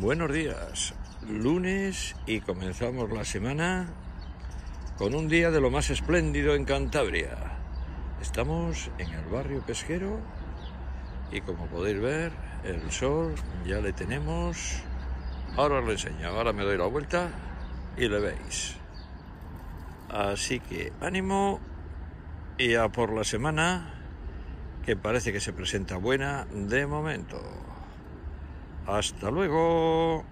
Buenos días, lunes y comenzamos la semana con un día de lo más espléndido en Cantabria. Estamos en el barrio pesquero y como podéis ver, el sol ya le tenemos. Ahora os lo enseño, ahora me doy la vuelta y le veis. Así que ánimo y a por la semana que parece que se presenta buena de momento. Hasta luego.